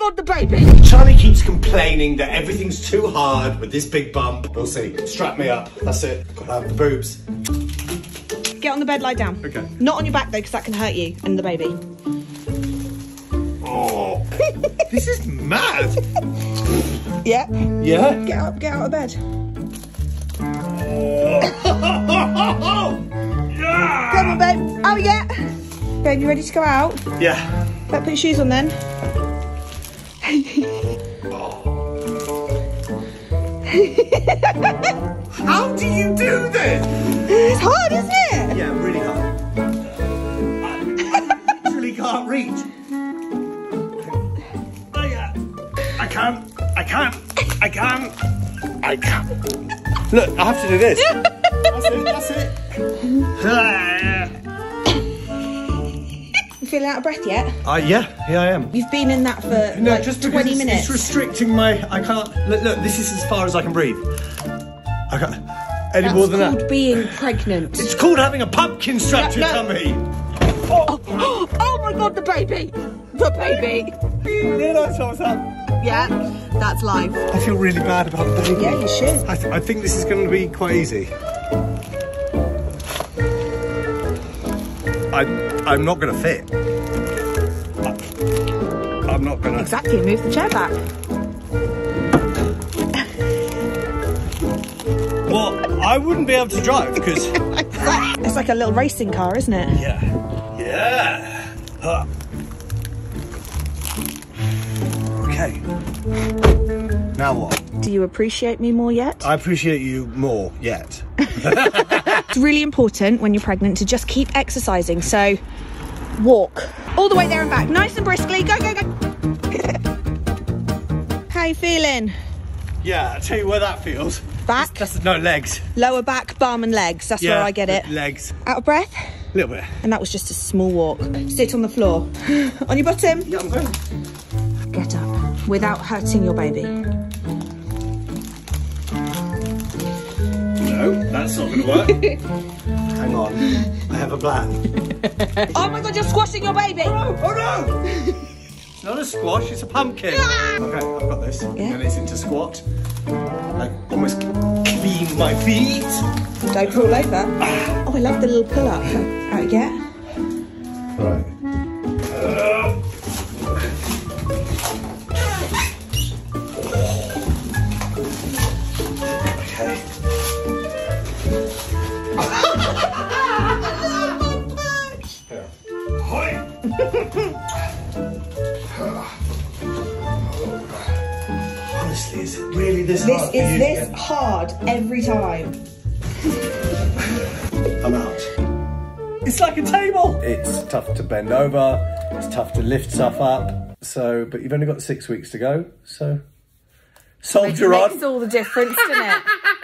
god, the baby! Charlie keeps complaining that everything's too hard with this big bump. We'll see. Strap me up. That's it. Gotta have the boobs. Get on the bed, lie down. Okay. Not on your back though, because that can hurt you and the baby. Oh, this is mad. Yeah. Yeah. Get up, get out of bed. yeah. Come on, babe. Oh, yeah. Babe, you ready to go out? Yeah. Better put your shoes on then. How do you do this? It's hard, isn't it? Yeah, really hard. I literally can't reach. Oh, yeah. I can't. I can't. I can't. I can't. Look, I have to do this. that's it. That's it. Feeling out of breath yet? Uh, yeah, yeah, I am. You've been in that for No, like just 20 it's, minutes. it's restricting my. I can't. Look, look, this is as far as I can breathe. I can't. Any That's more than called that. being pregnant. It's called having a pumpkin strapped to No, your no. tummy. oh my god, the baby! The baby! Yeah, that's what's up. Yeah, that's live. I feel really bad about the baby. Yeah, you should. I, th- I think this is going to be quite easy. I, I'm not going to fit. I'm not going to. Exactly, move the chair back. Well, I wouldn't be able to drive because. It's like a little racing car, isn't it? Yeah. Yeah. Huh. Okay. Now what? Do you appreciate me more yet? I appreciate you more yet. It's really important when you're pregnant to just keep exercising. So, walk all the way there and back, nice and briskly. Go, go, go. You feeling? Yeah, I'll tell you where that feels. Back, That's no legs. lower back, bum, and legs. That's where I get it. Legs. Out of breath? A little bit. And that was just a small walk. Sit on the floor. on your bottom. Yeah, I'm going. Get up without hurting your baby. No, that's not going to work. Hang on. I have a plan. Oh my god, you're squashing your baby! Oh, oh no! It's not a squash, it's a pumpkin. Okay, I've got this. Yeah. And it's into squat. I almost clean my feet. Don't fall over. Oh, I love the little pull up. Uh, Out yeah? Right. Okay. Here. Hoi. Honestly, is it really this, This hard? for is you this to hard every time. I'm out. It's like a table. It's tough to bend over. It's tough to lift stuff up. So, but you've only got six weeks to go. So, soldier on. Makes all the difference, doesn't it?